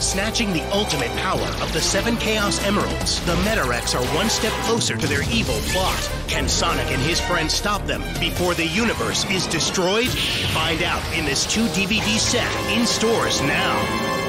Snatching the ultimate power of the seven Chaos Emeralds, the Metarex are one step closer to their evil plot. Can Sonic and his friends stop them before the universe is destroyed? Find out in this two DVD set in stores now.